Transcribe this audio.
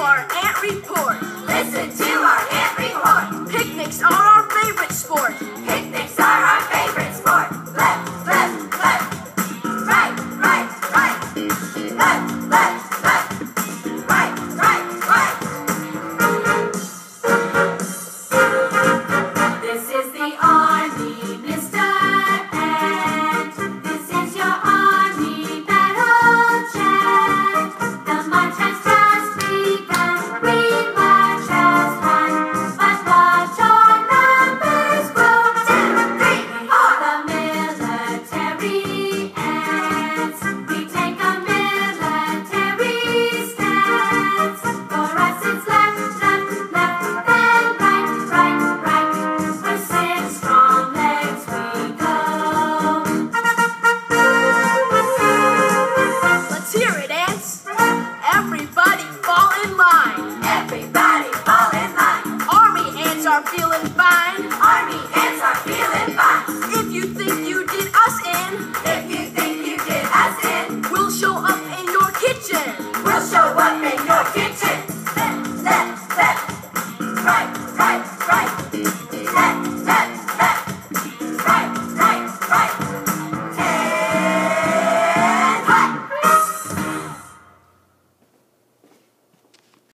our ant report. Listen to in line. Everybody fall in line. Army ants are feeling fine. Army ants are feeling fine. If you think you did us in, if you think you did us in, we'll show up in your kitchen. We'll show up.